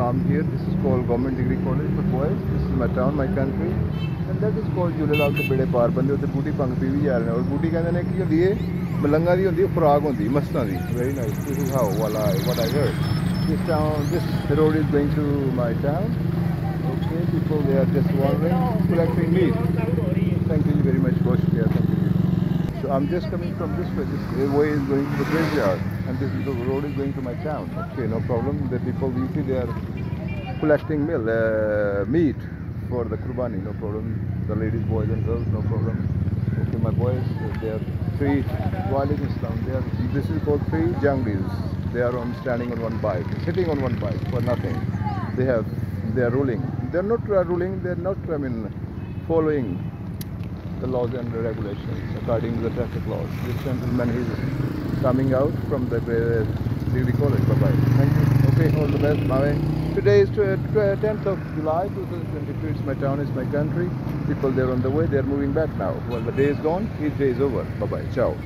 from here. This is called Government Degree College for Boys. This is my town, my country. And that is called Julilal Kapede Par. Bandi Othe Booty Pang Pee Vee Jare Nae. Or Booty And Nae Kiyo Diye Malanga Di Hondi, Prag Hondi, Very nice. This is how, what I heard. This town, this road is going to my town. Okay, people, they are just wandering, collecting meat. Thank you very much, Goshi. Yeah, thank you. So I'm just coming from this way. This going to the graveyard and this the road is going to my town. Okay no problem. The people you see, they are collecting meal uh, meat for the kurbani no problem. The ladies boys and girls no problem. Okay my boys they are three Walid Islam they are this is called three jungles they are on standing on one bike sitting on one bike for nothing. They have they are ruling. They're not uh, ruling they're not I mean following the laws and regulations according to the traffic laws. This gentleman is coming out from the uh, college bye bye thank you. Okay all the best bye. Today is tw- tw- 10th of July 2022 it's my town it's my country. People they're on the way they're moving back now. Well the day is gone each day is over. Bye bye ciao